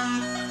Música